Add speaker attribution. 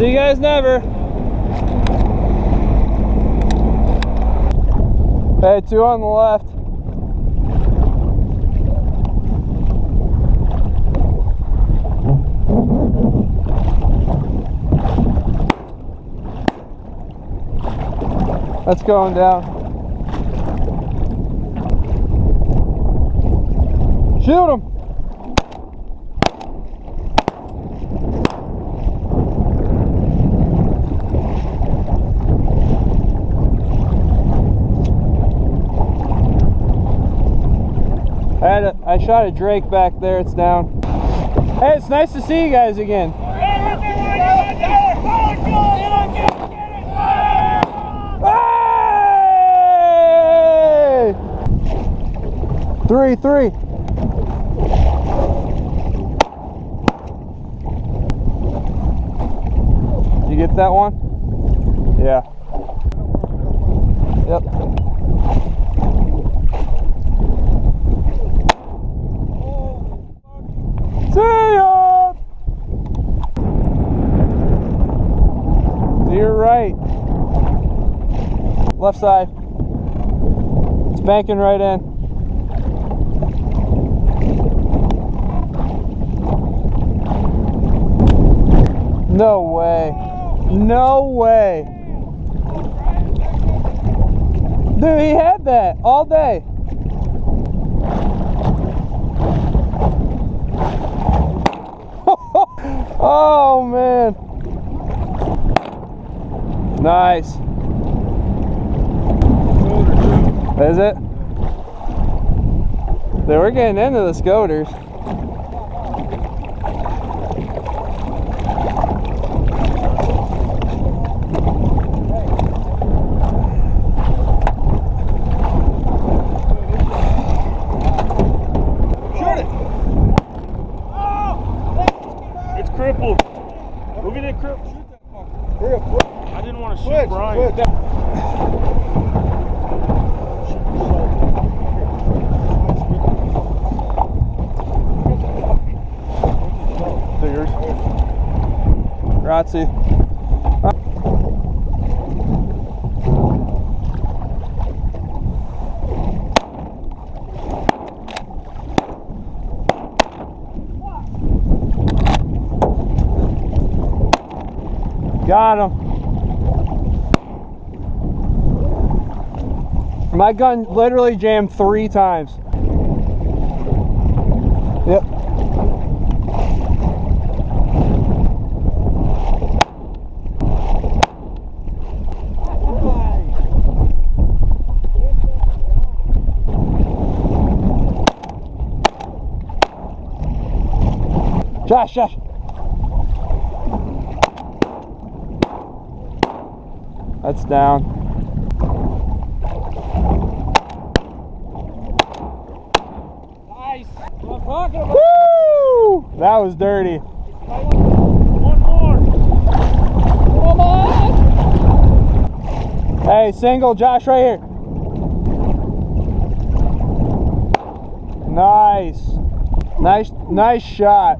Speaker 1: See you guys never. Hey, two on the left. That's going down. Shoot him. I, a, I shot a Drake back there. It's down. Hey, it's nice to see you guys again. Three, three. You get that one? Yeah. Yep. See ya! To your right. Left side. It's banking right in. No way. No way. Dude, he had that all day. oh man. Nice. Is it? They were getting into the scoters.
Speaker 2: Shoot it! It's crippled. Look at it crippled. I didn't want to shoot Brian.
Speaker 1: Figures. Grazie. Got him. My gun literally jammed three times. Yep. Josh, Josh. That's down.
Speaker 2: Nice. What I'm talking about.
Speaker 1: Woo! That was dirty.
Speaker 2: One more.
Speaker 1: Come on. Hey, single, Josh, right here. Nice. Nice, nice shot.